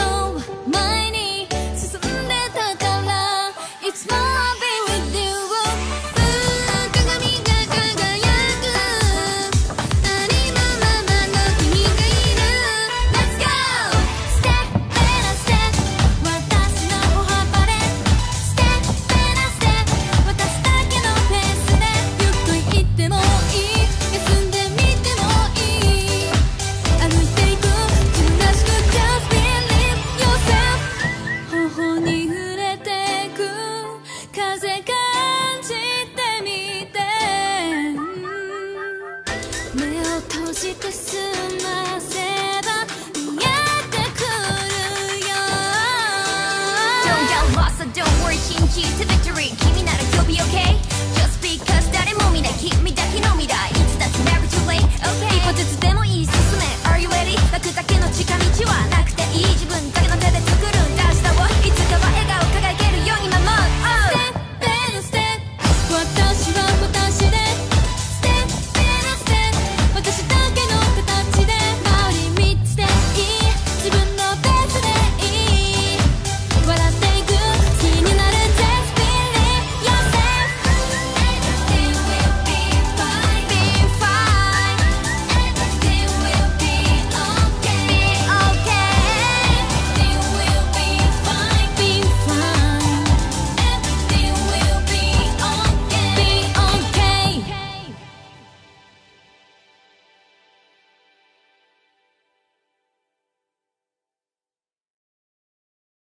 know. Don't get lost, so don't worry, change to victory.